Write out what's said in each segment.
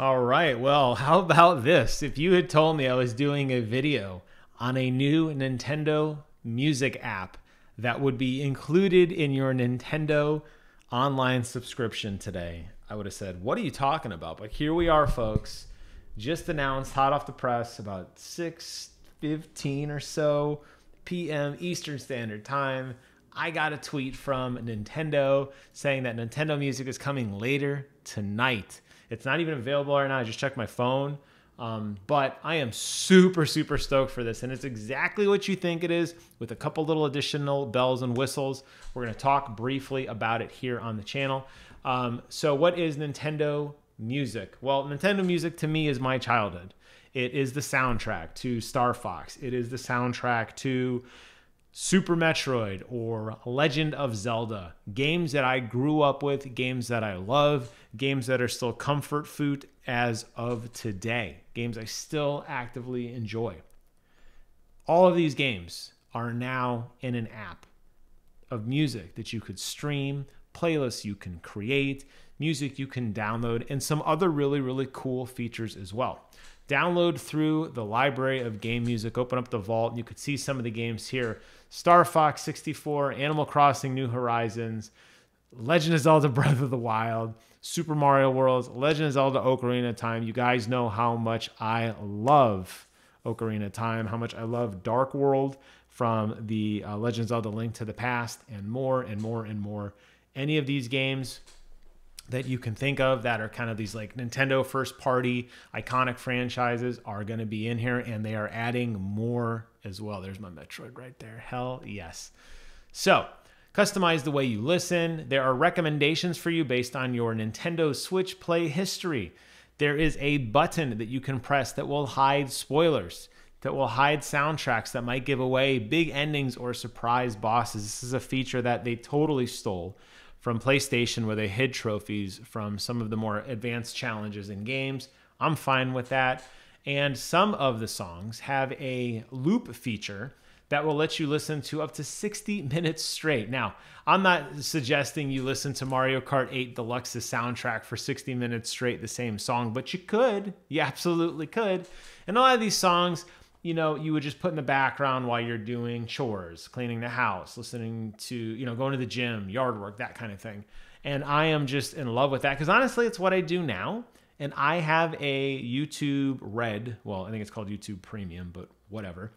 All right. Well, how about this? If you had told me I was doing a video on a new Nintendo music app that would be included in your Nintendo online subscription today, I would have said, What are you talking about? But here we are, folks. Just announced, hot off the press, about 6 15 or so p.m. Eastern Standard Time. I got a tweet from Nintendo saying that Nintendo Music is coming later tonight. It's not even available right now. I just checked my phone. Um, but I am super, super stoked for this. And it's exactly what you think it is with a couple little additional bells and whistles. We're going to talk briefly about it here on the channel. Um, so, what is Nintendo Music? Well, Nintendo Music to me is my childhood. It is the soundtrack to Star Fox, it is the soundtrack to Super Metroid or Legend of Zelda, games that I grew up with, games that I love, games that are still comfort food as of today, games I still actively enjoy. All of these games are now in an app of music that you could stream, playlists you can create, music you can download, and some other really, really cool features as well download through the library of game music, open up the vault, and you could see some of the games here Star Fox 64, Animal Crossing New Horizons, Legend of Zelda Breath of the Wild, Super Mario World, Legend of Zelda Ocarina of Time. You guys know how much I love Ocarina of Time, how much I love Dark World from the uh, Legend of Zelda Link to the Past, and more and more and more. Any of these games, that you can think of that are kind of these like Nintendo first party iconic franchises are going to be in here and they are adding more as well. There's my Metroid right there. Hell yes. So, customize the way you listen. There are recommendations for you based on your Nintendo Switch play history. There is a button that you can press that will hide spoilers, that will hide soundtracks that might give away big endings or surprise bosses. This is a feature that they totally stole from PlayStation where they hid trophies from some of the more advanced challenges in games. I'm fine with that. And some of the songs have a loop feature that will let you listen to up to 60 minutes straight. Now, I'm not suggesting you listen to Mario Kart 8 Deluxe's soundtrack for 60 minutes straight, the same song, but you could. You absolutely could. And a lot of these songs you know, you would just put in the background while you're doing chores, cleaning the house, listening to, you know, going to the gym, yard work, that kind of thing. And I am just in love with that because honestly, it's what I do now. And I have a YouTube Red, well, I think it's called YouTube Premium, but whatever.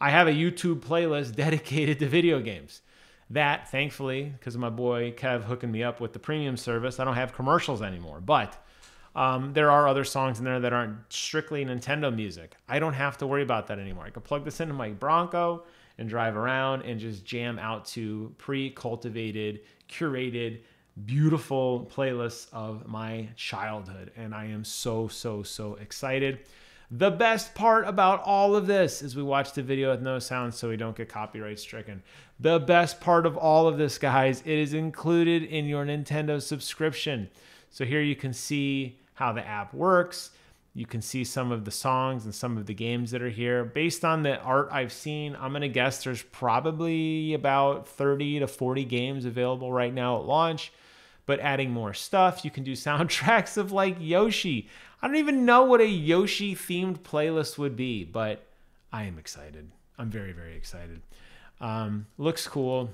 I have a YouTube playlist dedicated to video games. That, thankfully, because of my boy Kev hooking me up with the premium service, I don't have commercials anymore. But um, there are other songs in there that aren't strictly Nintendo music. I don't have to worry about that anymore. I can plug this into my Bronco and drive around and just jam out to pre cultivated, curated, beautiful playlists of my childhood. And I am so, so, so excited. The best part about all of this is we watch the video with no sound so we don't get copyright stricken. The best part of all of this, guys, it is included in your Nintendo subscription. So here you can see how the app works. You can see some of the songs and some of the games that are here. Based on the art I've seen, I'm to guess there's probably about 30 to 40 games available right now at launch. But adding more stuff, you can do soundtracks of like Yoshi. I don't even know what a Yoshi themed playlist would be, but I am excited. I'm very, very excited. Um, looks cool.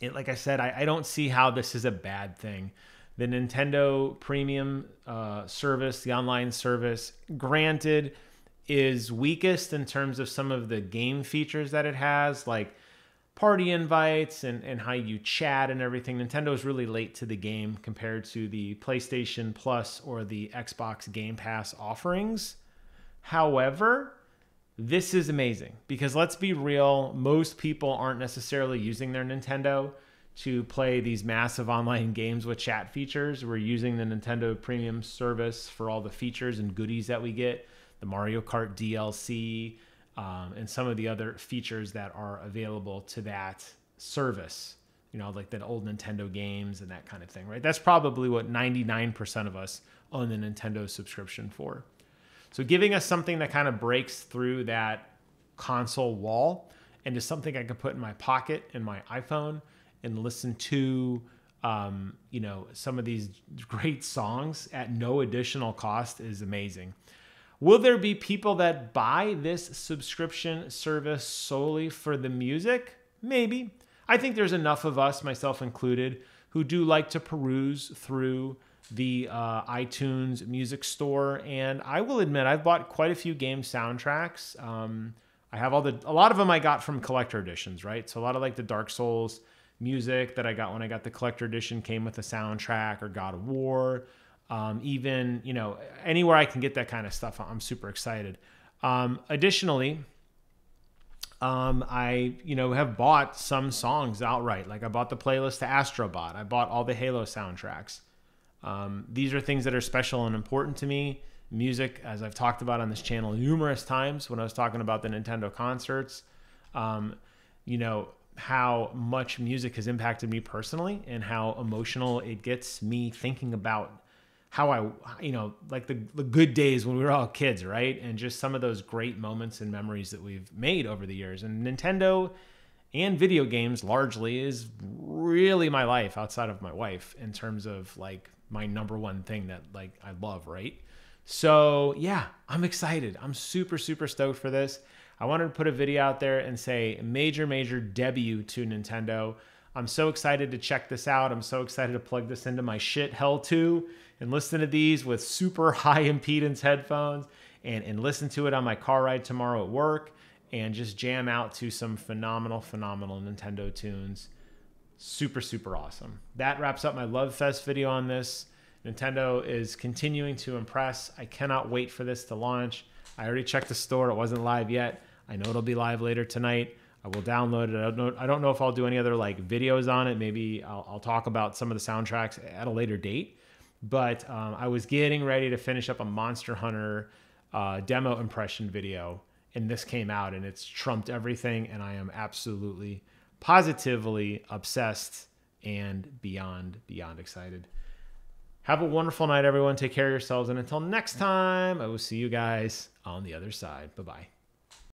It, like I said, I, I don't see how this is a bad thing the Nintendo Premium uh, service, the online service, granted, is weakest in terms of some of the game features that it has, like party invites and, and how you chat and everything. Nintendo is really late to the game compared to the PlayStation Plus or the Xbox Game Pass offerings. However, this is amazing because let's be real, most people aren't necessarily using their Nintendo to play these massive online games with chat features. We're using the Nintendo Premium service for all the features and goodies that we get, the Mario Kart DLC, um, and some of the other features that are available to that service. You know, like the old Nintendo games and that kind of thing, right? That's probably what 99% of us own the Nintendo subscription for. So, giving us something that kind of breaks through that console wall into something I can put in my pocket in my iPhone and listen to um, you know, some of these great songs at no additional cost is amazing. Will there be people that buy this subscription service solely for the music? Maybe. I think there's enough of us, myself included, who do like to peruse through the uh, iTunes music store. And I will admit, I've bought quite a few game soundtracks. Um, I have all the, a lot of them I got from collector editions, right? So a lot of like the Dark Souls music that I got when I got the collector edition came with a soundtrack or God of War. Um, even, you know, anywhere I can get that kind of stuff, I'm super excited. Um, additionally, um, I, you know, have bought some songs outright. Like I bought the playlist to Astrobot. I bought all the Halo soundtracks. Um, these are things that are special and important to me. Music, as I've talked about on this channel numerous times when I was talking about the Nintendo concerts, um, you know, how much music has impacted me personally and how emotional it gets me thinking about how I, you know, like the, the good days when we were all kids, right? And just some of those great moments and memories that we've made over the years. And Nintendo and video games largely is really my life outside of my wife in terms of like my number one thing that like I love, right? So, yeah, I'm excited. I'm super super stoked for this. I wanted to put a video out there and say major major debut to Nintendo. I'm so excited to check this out. I'm so excited to plug this into my Schiit Hel 2 and listen to these with super high impedance headphones and, and listen to it on my car ride tomorrow at work and just jam out to some phenomenal, phenomenal Nintendo tunes. Super, super awesome. That wraps up my Love Fest video on this. Nintendo is continuing to impress. I cannot wait for this to launch. I already checked the store, it wasn't live yet. I know it'll be live later tonight. I will download it. I don't know, I don't know if I'll do any other like videos on it. Maybe I'll, I'll talk about some of the soundtracks at a later date. But um, I was getting ready to finish up a Monster Hunter uh, demo impression video, and this came out, and it's trumped everything. And I am absolutely, positively obsessed and beyond, beyond excited. Have a wonderful night, everyone. Take care of yourselves. And until next time, I will see you guys on the other side. Bye bye.